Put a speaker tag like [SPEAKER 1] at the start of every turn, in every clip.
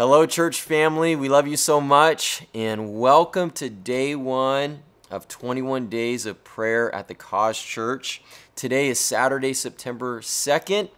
[SPEAKER 1] Hello, church family. We love you so much, and welcome to day one of 21 days of prayer at the Cause Church. Today is Saturday, September 2nd,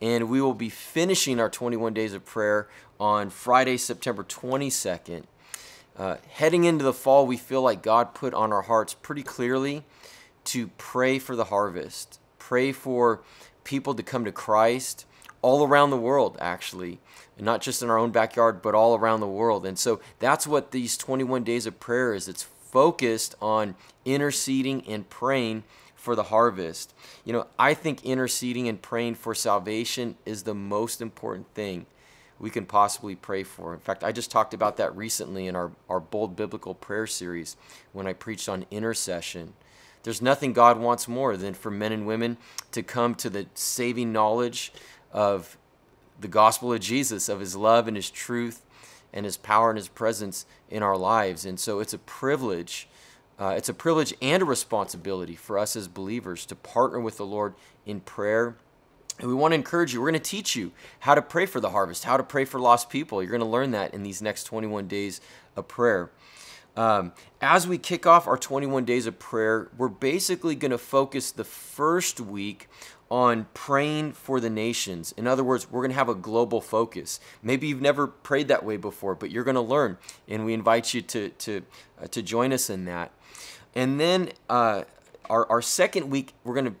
[SPEAKER 1] and we will be finishing our 21 days of prayer on Friday, September 22nd. Uh, heading into the fall, we feel like God put on our hearts pretty clearly to pray for the harvest, pray for people to come to Christ all around the world, actually not just in our own backyard, but all around the world. And so that's what these 21 days of prayer is. It's focused on interceding and praying for the harvest. You know, I think interceding and praying for salvation is the most important thing we can possibly pray for. In fact, I just talked about that recently in our, our Bold Biblical Prayer series when I preached on intercession. There's nothing God wants more than for men and women to come to the saving knowledge of the gospel of Jesus, of his love and his truth and his power and his presence in our lives. And so it's a privilege. Uh, it's a privilege and a responsibility for us as believers to partner with the Lord in prayer. And we want to encourage you. We're going to teach you how to pray for the harvest, how to pray for lost people. You're going to learn that in these next 21 days of prayer. Um, as we kick off our 21 days of prayer, we're basically going to focus the first week on praying for the nations. In other words, we're going to have a global focus. Maybe you've never prayed that way before, but you're going to learn, and we invite you to to uh, to join us in that. And then uh, our our second week, we're going to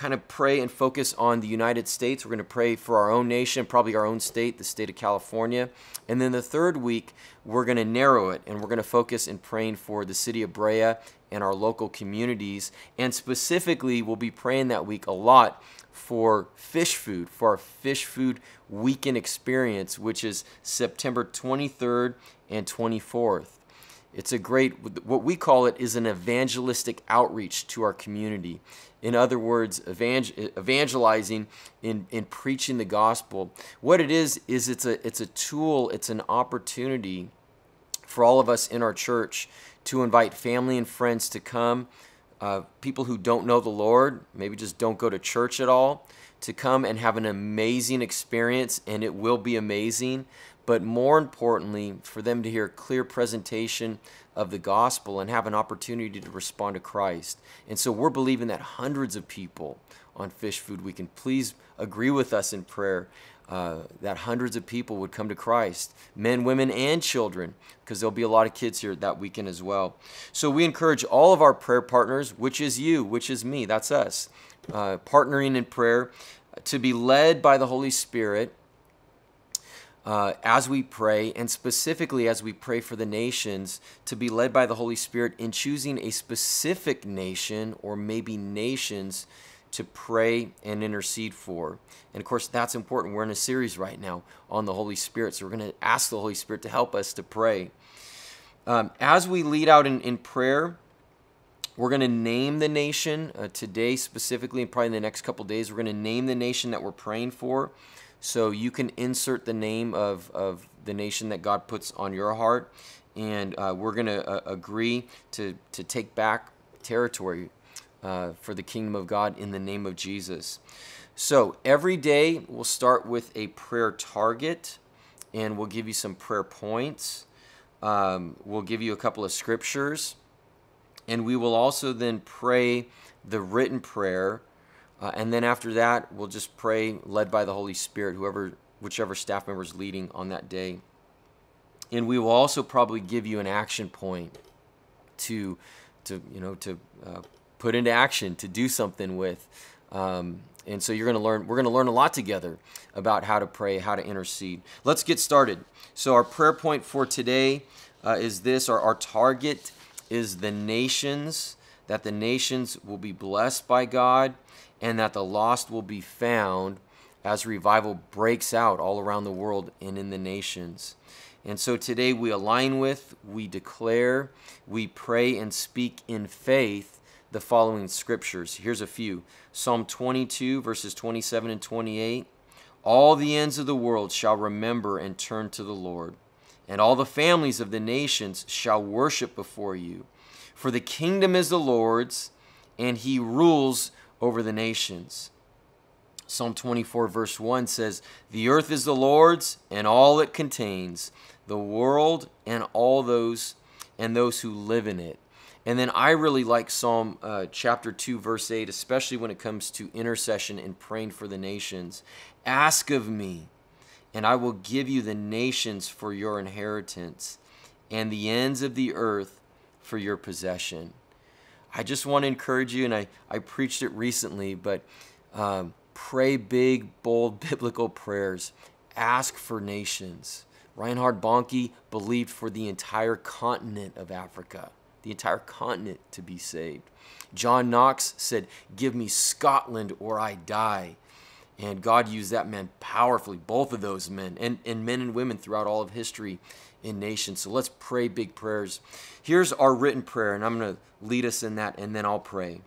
[SPEAKER 1] kind of pray and focus on the United States. We're going to pray for our own nation, probably our own state, the state of California. And then the third week, we're going to narrow it and we're going to focus in praying for the city of Brea and our local communities. And specifically, we'll be praying that week a lot for fish food, for our fish food weekend experience, which is September 23rd and 24th. It's a great, what we call it is an evangelistic outreach to our community. In other words, evangelizing in, in preaching the gospel. What it is, is it's a, it's a tool, it's an opportunity for all of us in our church to invite family and friends to come, uh, people who don't know the Lord, maybe just don't go to church at all, to come and have an amazing experience, and it will be amazing but more importantly, for them to hear a clear presentation of the gospel and have an opportunity to respond to Christ. And so we're believing that hundreds of people on Fish Food we can please agree with us in prayer uh, that hundreds of people would come to Christ men, women, and children, because there'll be a lot of kids here that weekend as well. So we encourage all of our prayer partners, which is you, which is me, that's us, uh, partnering in prayer, to be led by the Holy Spirit uh, as we pray, and specifically as we pray for the nations, to be led by the Holy Spirit in choosing a specific nation or maybe nations to pray and intercede for. And of course, that's important. We're in a series right now on the Holy Spirit, so we're going to ask the Holy Spirit to help us to pray. Um, as we lead out in, in prayer, we're going to name the nation uh, today, specifically, and probably in the next couple days. We're going to name the nation that we're praying for. So you can insert the name of, of the nation that God puts on your heart, and uh, we're going to uh, agree to, to take back territory uh, for the kingdom of God in the name of Jesus. So every day we'll start with a prayer target, and we'll give you some prayer points. Um, we'll give you a couple of scriptures, and we will also then pray the written prayer uh, and then after that, we'll just pray led by the Holy Spirit, whoever, whichever staff member is leading on that day. And we will also probably give you an action point to, to you know, to uh, put into action, to do something with. Um, and so you're going to learn. We're going to learn a lot together about how to pray, how to intercede. Let's get started. So our prayer point for today uh, is this: our, our target is the nations. That the nations will be blessed by God and that the lost will be found as revival breaks out all around the world and in the nations. And so today we align with, we declare, we pray and speak in faith the following scriptures. Here's a few Psalm 22, verses 27 and 28. All the ends of the world shall remember and turn to the Lord, and all the families of the nations shall worship before you. For the kingdom is the Lord's, and he rules over the nations. Psalm 24, verse 1 says, The earth is the Lord's and all it contains, the world and all those and those who live in it. And then I really like Psalm uh, chapter 2, verse 8, especially when it comes to intercession and praying for the nations. Ask of me, and I will give you the nations for your inheritance, and the ends of the earth for your possession. I just want to encourage you, and I, I preached it recently, but um, pray big, bold biblical prayers. Ask for nations. Reinhard Bonnke believed for the entire continent of Africa, the entire continent to be saved. John Knox said, Give me Scotland or I die. And God used that man powerfully, both of those men, and, and men and women throughout all of history in nations. So let's pray big prayers. Here's our written prayer, and I'm going to lead us in that, and then I'll pray.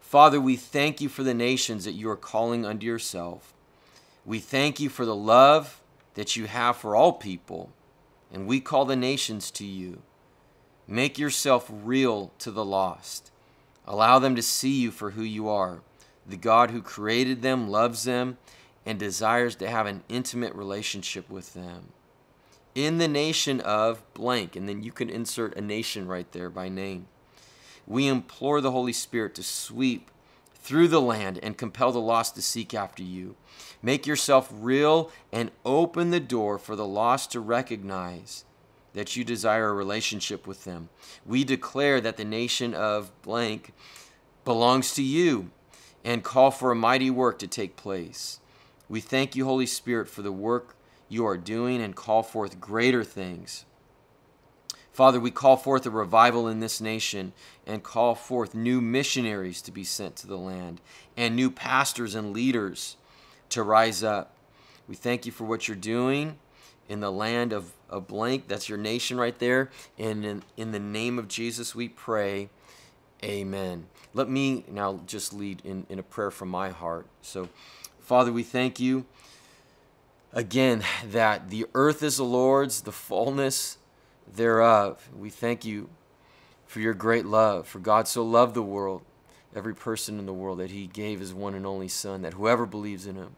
[SPEAKER 1] Father, we thank you for the nations that you are calling unto yourself. We thank you for the love that you have for all people, and we call the nations to you. Make yourself real to the lost. Allow them to see you for who you are. The God who created them loves them and desires to have an intimate relationship with them. In the nation of blank, and then you can insert a nation right there by name. We implore the Holy Spirit to sweep through the land and compel the lost to seek after you. Make yourself real and open the door for the lost to recognize that you desire a relationship with them. We declare that the nation of blank belongs to you and call for a mighty work to take place. We thank you, Holy Spirit, for the work you are doing and call forth greater things. Father, we call forth a revival in this nation and call forth new missionaries to be sent to the land and new pastors and leaders to rise up. We thank you for what you're doing in the land of, of blank. That's your nation right there. And in, in the name of Jesus, we pray. Amen. Let me now just lead in, in a prayer from my heart. So, Father, we thank you again that the earth is the Lord's, the fullness thereof. We thank you for your great love. For God so loved the world, every person in the world, that he gave his one and only Son, that whoever believes in him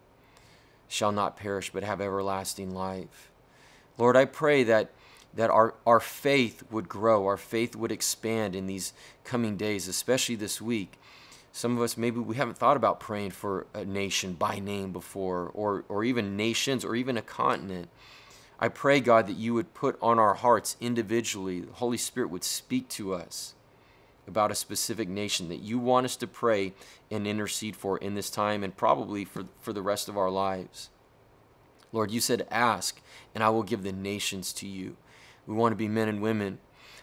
[SPEAKER 1] shall not perish but have everlasting life. Lord, I pray that that our, our faith would grow, our faith would expand in these coming days, especially this week. Some of us, maybe we haven't thought about praying for a nation by name before, or, or even nations, or even a continent. I pray, God, that you would put on our hearts individually, the Holy Spirit would speak to us about a specific nation that you want us to pray and intercede for in this time and probably for, for the rest of our lives. Lord, you said, Ask, and I will give the nations to you. We want to be men and women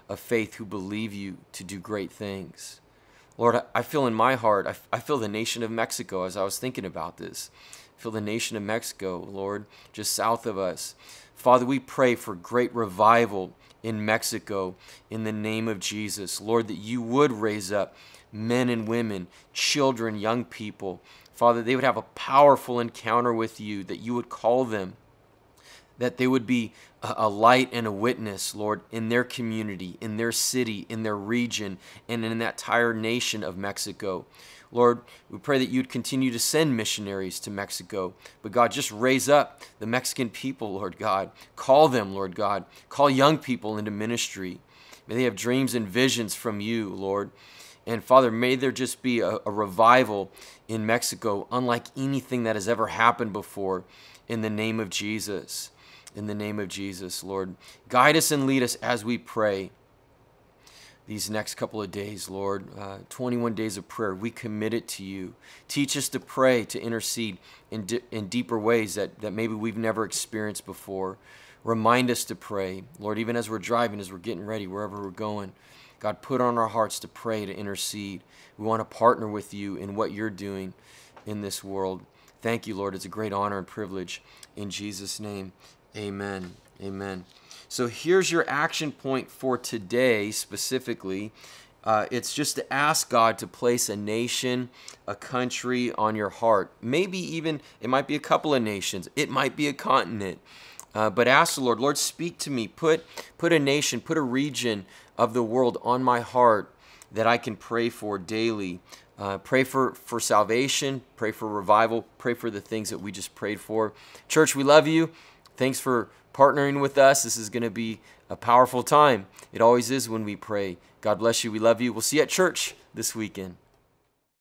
[SPEAKER 1] of faith who believe you to do great things. Lord, I feel in my heart, I feel the nation of Mexico as I was thinking about this. I feel the nation of Mexico, Lord, just south of us. Father, we pray for great revival in Mexico in the name of Jesus. Lord, that you would raise up men and women, children, young people. Father, they would have a powerful encounter with you, that you would call them, that they would be a light and a witness, Lord, in their community, in their city, in their region, and in that entire nation of Mexico. Lord, we pray that you'd continue to send missionaries to Mexico. But God, just raise up the Mexican people, Lord God. Call them, Lord God. Call young people into ministry. May they have dreams and visions from you, Lord. And Father, may there just be a, a revival in Mexico unlike anything that has ever happened before in the name of Jesus. In the name of Jesus, Lord. Guide us and lead us as we pray these next couple of days, Lord. Uh, 21 days of prayer. We commit it to you. Teach us to pray, to intercede in, di- in deeper ways that, that maybe we've never experienced before. Remind us to pray, Lord, even as we're driving, as we're getting ready, wherever we're going. God, put on our hearts to pray, to intercede. We want to partner with you in what you're doing in this world. Thank you, Lord. It's a great honor and privilege. In Jesus' name, amen. Amen. So here's your action point for today specifically. Uh, it's just to ask God to place a nation, a country on your heart. Maybe even it might be a couple of nations, it might be a continent. Uh, but ask the Lord, Lord, speak to me. Put, put a nation, put a region of the world on my heart that I can pray for daily Uh, pray for, for salvation, pray for revival, pray for the things that we just prayed for. Church, we love you. Thanks for partnering with us. This is going to be a powerful time. It always is when we pray. God bless you. We love you. We'll see you at church this weekend.